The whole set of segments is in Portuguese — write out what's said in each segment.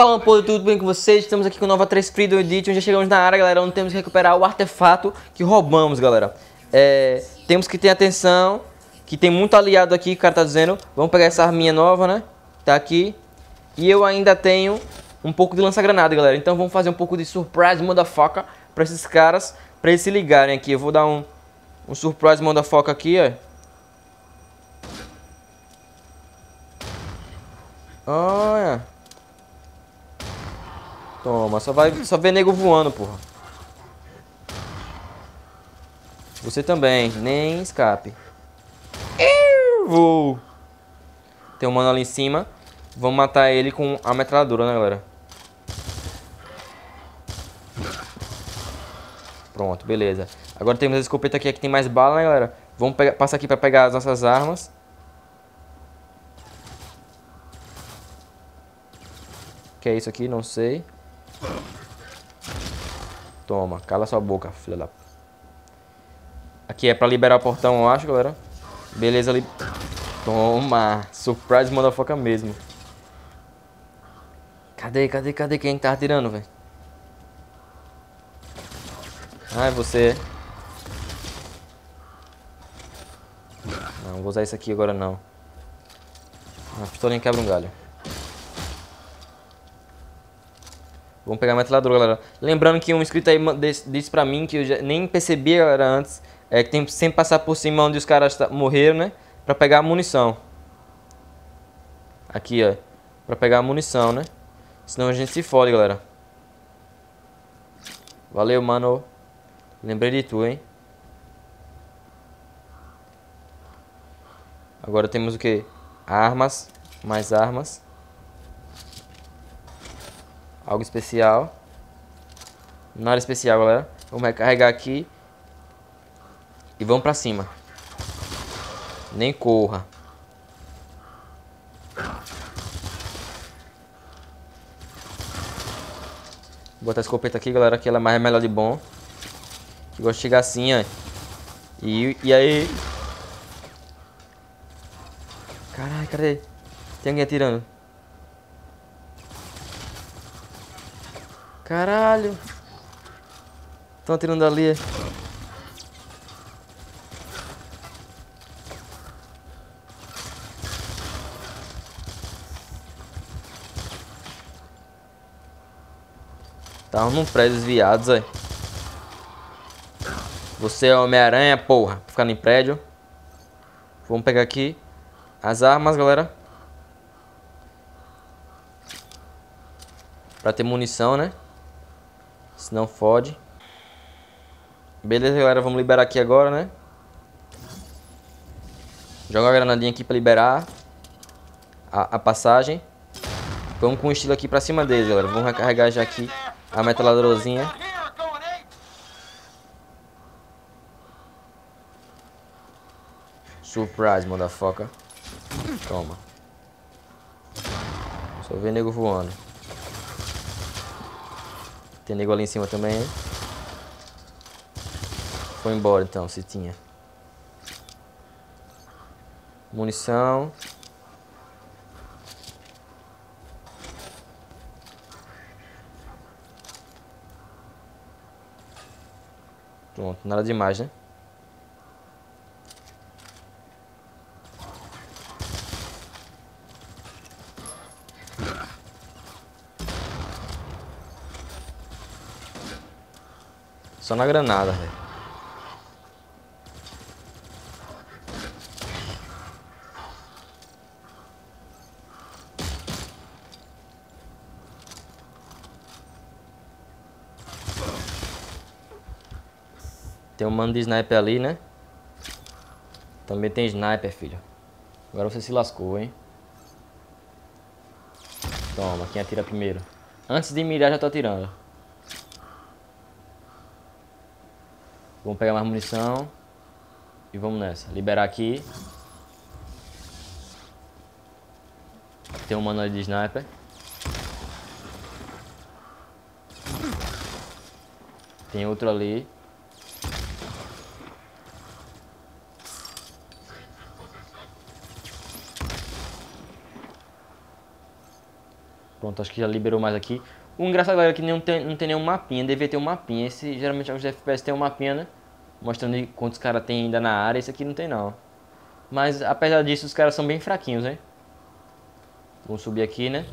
Fala pouco, tudo bem com vocês? Estamos aqui com nova 3 Freedom Edition, já chegamos na área, galera, onde temos que recuperar o artefato que roubamos, galera. É, temos que ter atenção, que tem muito aliado aqui, o cara tá dizendo. Vamos pegar essa arminha nova, né? Tá aqui. E eu ainda tenho um pouco de lança-granada, galera. Então vamos fazer um pouco de surprise motherfucker pra esses caras, pra eles se ligarem aqui. Eu vou dar um, um surprise motherfucker aqui, ó. Olha. Toma, só vai só ver nego voando, porra. Você também, nem escape. Eu vou. Tem um mano ali em cima. Vamos matar ele com a metralhadora, né, galera? Pronto, beleza. Agora temos a escopeta aqui que tem mais bala, né, galera? Vamos pegar, passar aqui pra pegar as nossas armas. que é isso aqui? Não sei. Toma, cala sua boca, filha da... Aqui é pra liberar o portão, eu acho, galera. Beleza ali. Toma. Surprise motherfucker mesmo. Cadê, cadê, cadê quem tá atirando, velho? Ai, você. Não, vou usar isso aqui agora não. A pistolinha quebra um galho. Vamos pegar a metralhadora, galera. Lembrando que um inscrito aí disse pra mim, que eu já nem percebi, galera, antes. É que tem que sempre passar por cima onde os caras tá, morreram, né? Pra pegar a munição. Aqui, ó. Pra pegar a munição, né? Senão a gente se fode, galera. Valeu, mano. Lembrei de tu, hein? Agora temos o que? Armas. Mais armas. Algo especial. Nada especial, galera. Vamos recarregar aqui. E vamos pra cima. Nem corra. Vou botar a escopeta aqui, galera, que ela é mais melhor de bom. Que gosta de chegar assim, ó. E, e aí... Caralho, cadê? Tem alguém atirando. Caralho. Estão atirando ali. Estavam num prédio desviados, aí. Você é Homem-Aranha, porra. Ficando em prédio. Vamos pegar aqui as armas, galera. Pra ter munição, né? Senão fode. Beleza, galera. Vamos liberar aqui agora, né? Joga a granadinha aqui pra liberar a, a passagem. Vamos com o estilo aqui pra cima deles, galera. Vamos recarregar já aqui a metralhadorazinha. Surprise, motherfucker. Toma. Só ver nego voando. Tem nego ali em cima também. Foi embora então, se tinha. Munição. Pronto, nada demais, né? Só na granada, velho. Tem um mano de sniper ali, né? Também tem sniper, filho. Agora você se lascou, hein? Toma, quem atira primeiro? Antes de mirar já tô atirando. Vamos pegar mais munição. E vamos nessa. Liberar aqui. Tem um mano ali de sniper. Tem outro ali. Pronto, acho que já liberou mais aqui. O engraçado, galera, é que não tem, não tem nenhum mapinha. Devia ter um mapinha. Esse, geralmente, de FPS tem um mapinha, né? Mostrando quantos caras tem ainda na área. Esse aqui não tem, não. Mas, apesar disso, os caras são bem fraquinhos, hein? Vamos subir aqui, né?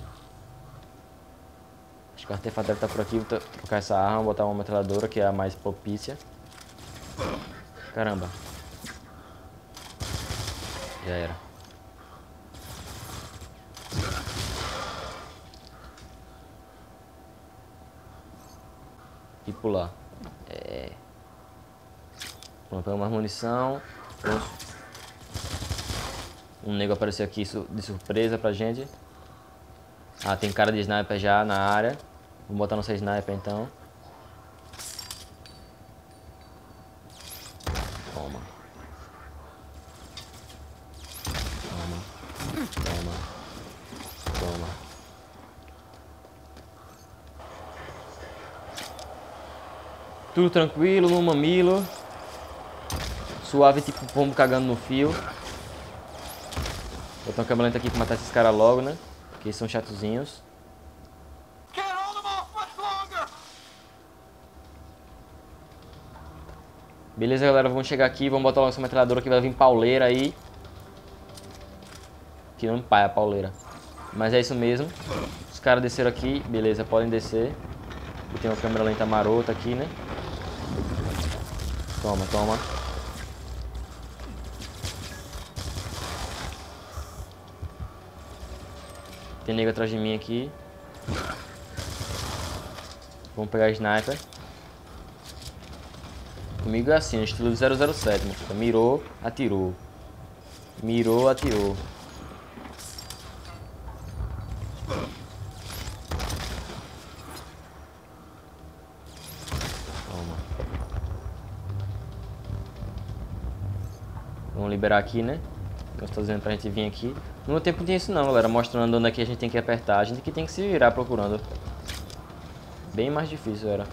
Acho que o artefato deve estar por aqui. Vou trocar essa arma, botar uma metralhadora, que é a mais propícia. Caramba. Já era. E pular. É. Pronto, pegamos mais munição. Um nego apareceu aqui de surpresa pra gente. Ah, tem cara de sniper já na área. Vou botar nossa sniper então. Toma. Toma. Toma. Toma. Tudo tranquilo no mamilo. Suave tipo pombo cagando no fio. Botar uma câmera lenta aqui pra matar esses caras logo, né? Porque eles são chatozinhos. Beleza, galera, vamos chegar aqui, vamos botar logo essa metralhadora que vai vir pauleira aí. Que não pai a pauleira. Mas é isso mesmo. Os caras desceram aqui, beleza, podem descer. E tem uma câmera lenta marota aqui, né? Toma, toma. Tem nego atrás de mim aqui. Vamos pegar a sniper. Comigo é assim, estilo 007, Mirou, atirou. Mirou, atirou. Vamos liberar aqui, né? Eu estou dizendo pra gente vir aqui. No meu tempo não tinha isso não, galera. Mostrando onde que a gente tem que apertar. A gente que tem que se virar procurando. Bem mais difícil era.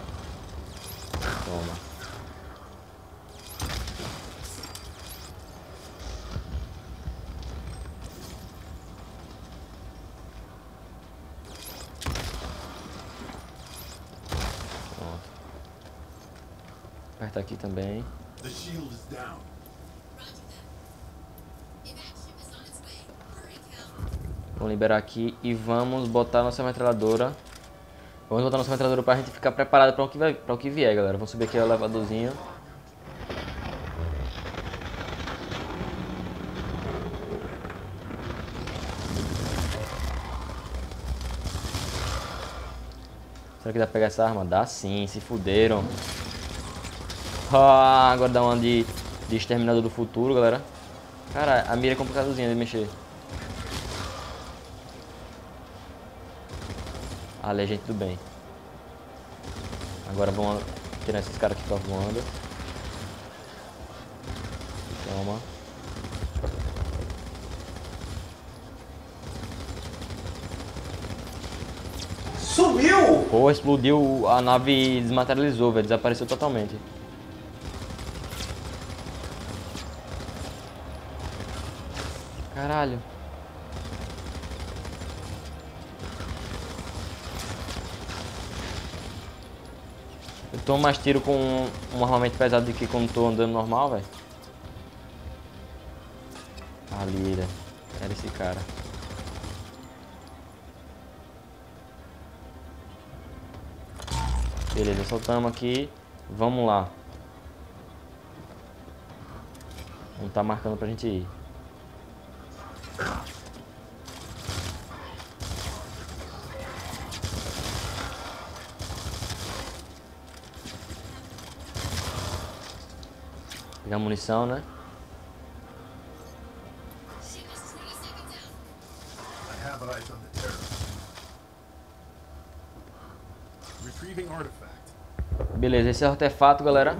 Toma. Pronto. Aperta aqui também. The shield is down. Vamos liberar aqui e vamos botar nossa metralhadora. Vamos botar nossa metralhadora pra gente ficar preparado para o que vai, para o que vier, galera. Vamos subir aqui o elevadorzinho. Será que dá pra pegar essa arma? Dá sim, se fuderam. Ah, agora dá uma de, de exterminador do futuro, galera. Cara, a mira é complicadozinha de mexer. Ali a gente do bem. Agora vamos tirar esses caras que estão voando. Toma. Sumiu! Pô, explodiu, a nave desmaterializou, velho, desapareceu totalmente. Caralho. Tomo mais tiro com um armamento pesado do que quando tô andando normal, velho. Ali, né? Era esse cara. Beleza, soltamos aqui. Vamos lá. Não tá marcando pra gente ir. Pegar munição, né? Beleza, esse é o artefato, galera.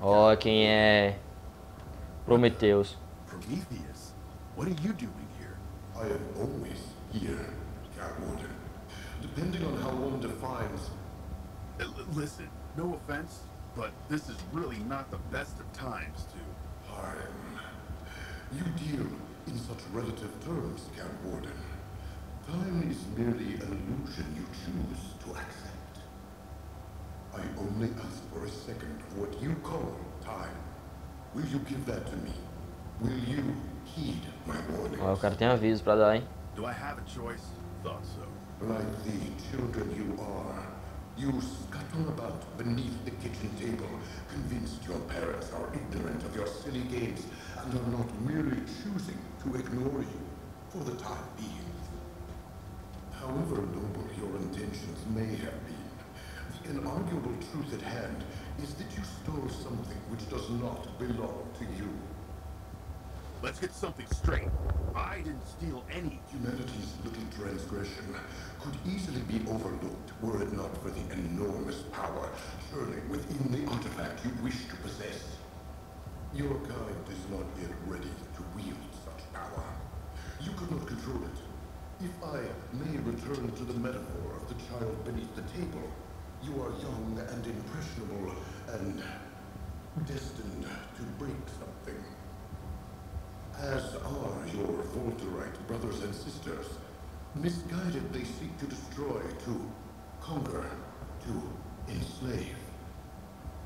Ó, oh, quem é Prometheus. Prometheus? What are you doing here? I am always here, Catwater. Depending on how one defines. Listen, no offense, but this is really not the best of times to... Harm. You deal in such relative terms, Camp Warden. Time is merely an illusion you choose to accept. I only ask for a second of what you call time. Will you give that to me? Will you heed my warning? Ó, o cara tem aviso pra dar, hein? Do I have a choice? Thought so. Like the children you are, you scuttle about beneath the kitchen table, convinced your parents are ignorant of your silly games and are not merely choosing to ignore you for the time being. However noble your intentions may have been, the inarguable truth at hand is that you stole something which does not belong to you. Let's get something straight. I didn't steal any. Humanity's little transgression could easily be overlooked were it not for the enormous power churning within the artifact you wish to possess. Your kind is not yet ready to wield such power. You could not control it. If I may return to the metaphor of the child beneath the table, you are young and impressionable and destined to break something. As are your Volterite brothers and sisters. Misguided, they seek to destroy, to conquer, to enslave.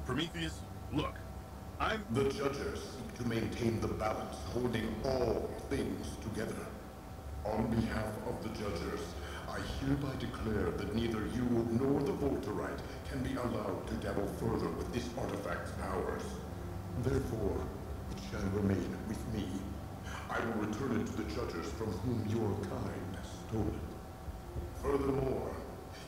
Prometheus, look. I'm. The judges seek to maintain the balance, holding all things together. On behalf of the judges, I hereby declare that neither you nor the Volterite can be allowed to dabble further with this artifact's powers. Therefore, it shall remain with me. I will return it to the judges from whom your kind stole it. Furthermore,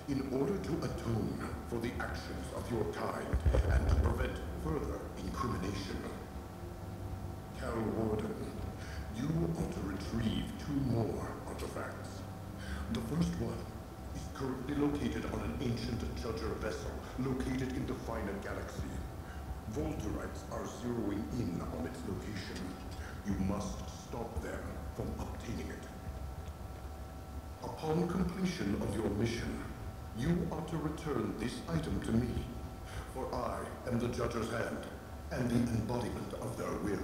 in order to atone for the actions of your kind and to prevent further incrimination, Cal Warden, you ought to retrieve two more artifacts. The first one is currently located on an ancient Judger vessel located in the Fina Galaxy. Volterites are zeroing in on its location. You must stop them from obtaining it. Upon completion of your mission, you are to return this item to me, for I am the Judger's hand and the embodiment of their will.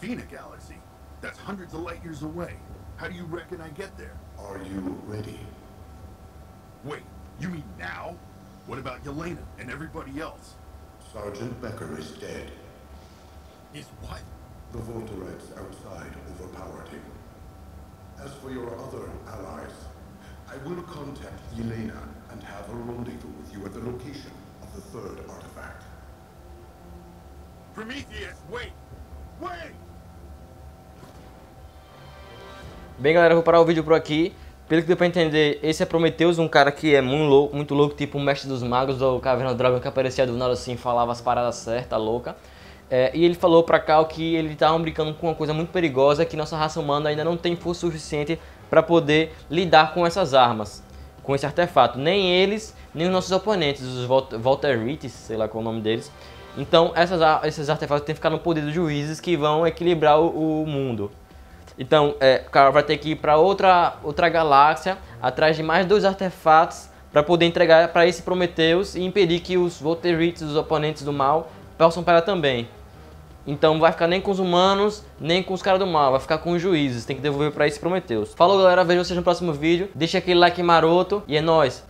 Fina Galaxy. That's hundreds of light years away. How do you reckon I get there? Are you ready? Wait, you mean now? What about Yelena and everybody else? Sergeant Becker is dead. Is what? The Volterites outside overpowered him. As for your other allies, I will contact Yelena and have her rendezvous with you at the location of the third artifact. Prometheus, wait! Wait! Bem, galera, eu vou parar o vídeo por aqui. Pelo que deu pra entender, esse é Prometheus, um cara que é muito louco, muito louco tipo o mestre dos magos do Caverna do Dragão, que aparecia do nada assim, falava as paradas certas, louca. É, e ele falou pra Cal que ele tava brincando com uma coisa muito perigosa, que nossa raça humana ainda não tem força suficiente para poder lidar com essas armas, com esse artefato. Nem eles, nem os nossos oponentes, os Volt Volterites, sei lá qual é o nome deles. Então essas, esses artefatos têm que ficar no poder dos juízes que vão equilibrar o, o mundo. Então, é, o vai ter que ir para outra, outra galáxia, atrás de mais dois artefatos, para poder entregar para esse Prometheus e impedir que os Volterites, os oponentes do mal, possam pegar também. Então não vai ficar nem com os humanos, nem com os caras do mal, vai ficar com os juízes, tem que devolver para esse Prometheus. Falou galera, vejo vocês no próximo vídeo, deixa aquele like maroto e é nóis!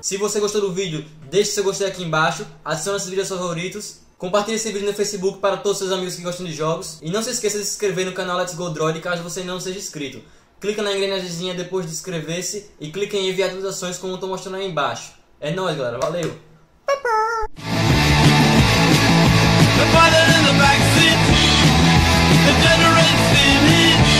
Se você gostou do vídeo, deixe seu gostei aqui embaixo, adicione esse vídeo aos seus favoritos Compartilhe esse vídeo no Facebook para todos os seus amigos que gostam de jogos. E não se esqueça de se inscrever no canal Let's Go Droid caso você não seja inscrito. Clica na engrenagemzinha depois de inscrever-se e clica em enviar atualizações como eu estou mostrando aí embaixo. É nóis galera, valeu! The